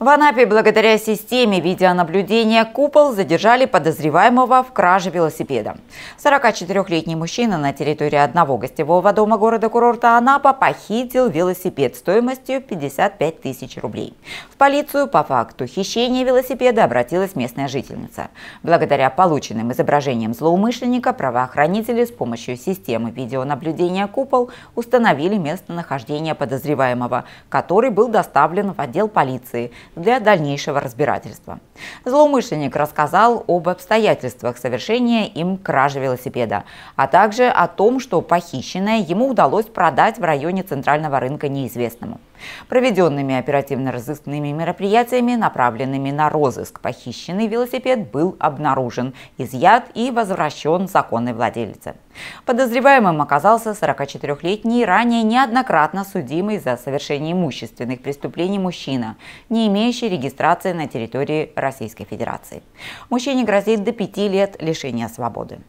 В Анапе благодаря системе видеонаблюдения «Купол» задержали подозреваемого в краже велосипеда. 44-летний мужчина на территории одного гостевого дома города-курорта Анапа похитил велосипед стоимостью 55 тысяч рублей. В полицию по факту хищения велосипеда обратилась местная жительница. Благодаря полученным изображениям злоумышленника правоохранители с помощью системы видеонаблюдения «Купол» установили местонахождение подозреваемого, который был доставлен в отдел полиции – для дальнейшего разбирательства. Злоумышленник рассказал об обстоятельствах совершения им кражи велосипеда, а также о том, что похищенное ему удалось продать в районе центрального рынка неизвестному. Проведенными оперативно-розыскными мероприятиями, направленными на розыск, похищенный велосипед был обнаружен, изъят и возвращен законной владелице. Подозреваемым оказался 44-летний, ранее неоднократно судимый за совершение имущественных преступлений мужчина, не имеющий регистрации на территории Российской Федерации. Мужчине грозит до пяти лет лишения свободы.